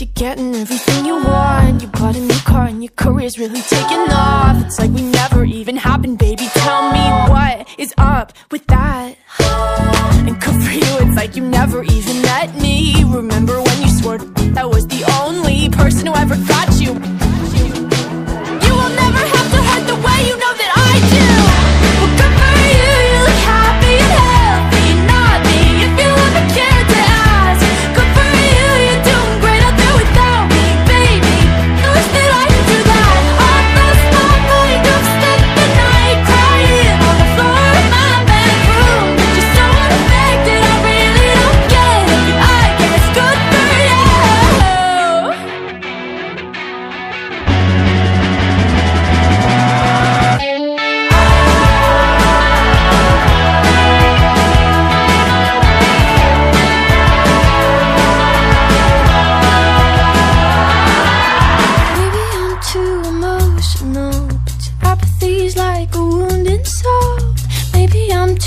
You're getting everything you want. You bought a new car and your career's really taking off. It's like we never even happened, baby. Tell me what is up with that? And good for you, it's like you never even met me. Remember when you swore that was the only person who ever got? You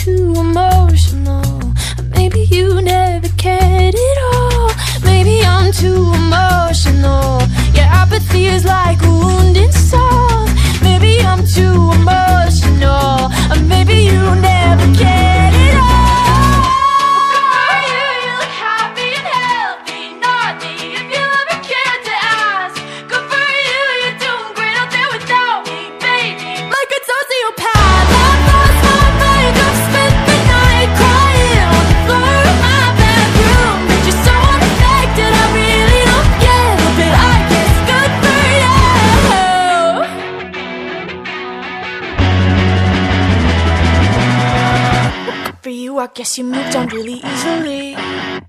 too emotional, maybe you never I guess you moved on really easily.